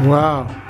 Wow.